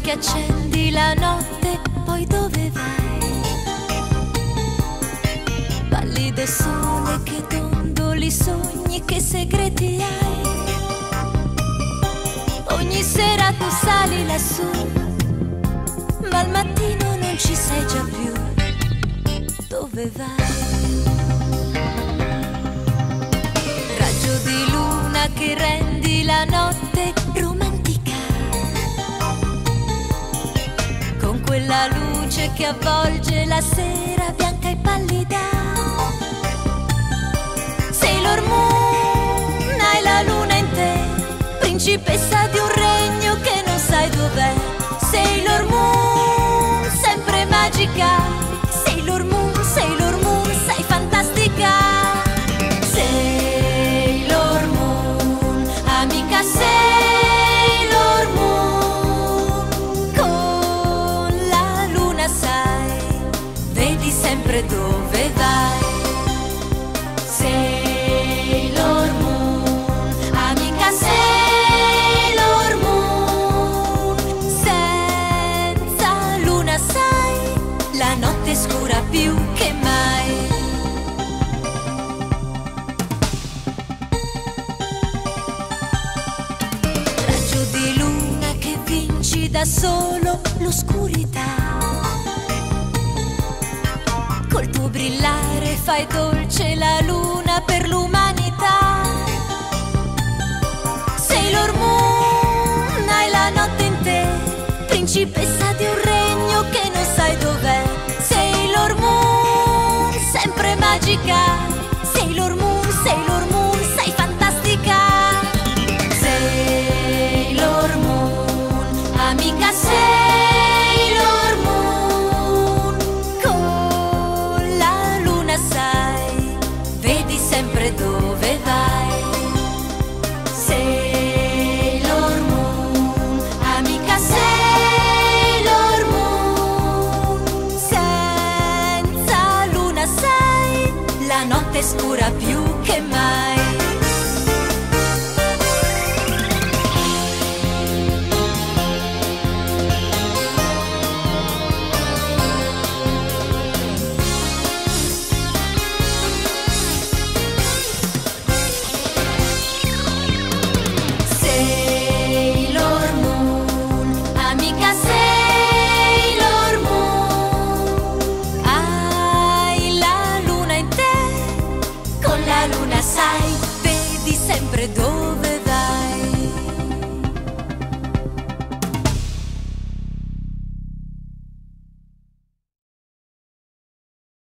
che accendi la notte, poi dove vai? Pallido sole che dondoli sogni, che segreti hai? Ogni sera tu sali lassù, ma al mattino non ci sei già più. Dove vai? Raggio di luna che rendi la notte romantica. Luce che avvolge la sera bianca e pallida. Sailor Moon, hai la luna in te, principessa di sempre dove vai. Sailor Moon, amica Sailor Moon, senza luna sai, la notte scura più che mai. Raggio di luna che vinci da solo l'oscurità. Col tuo brillare fai dolce la luna per l'umanità. La notte scura più che mai. La luna sai, vedi sempre dove